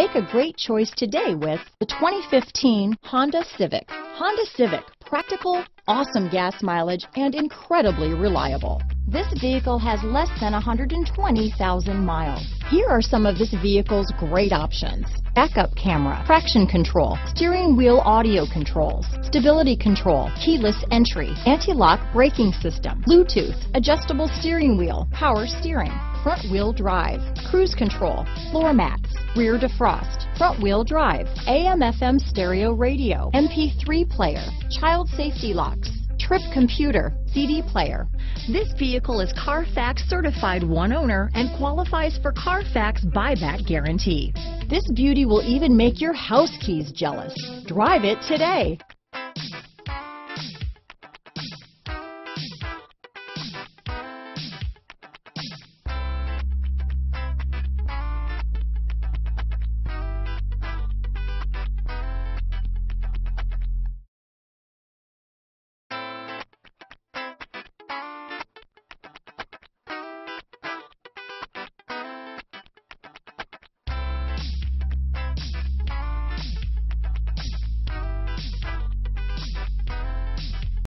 Make a great choice today with the 2015 Honda Civic. Honda Civic, practical, awesome gas mileage, and incredibly reliable. This vehicle has less than 120,000 miles. Here are some of this vehicle's great options. Backup camera, traction control, steering wheel audio controls, stability control, keyless entry, anti-lock braking system, Bluetooth, adjustable steering wheel, power steering, front wheel drive, cruise control, floor mats, rear defrost, front wheel drive, AM FM stereo radio, MP3 player, child safety locks, trip computer, CD player. This vehicle is Carfax certified one owner and qualifies for Carfax buyback guarantee. This beauty will even make your house keys jealous. Drive it today.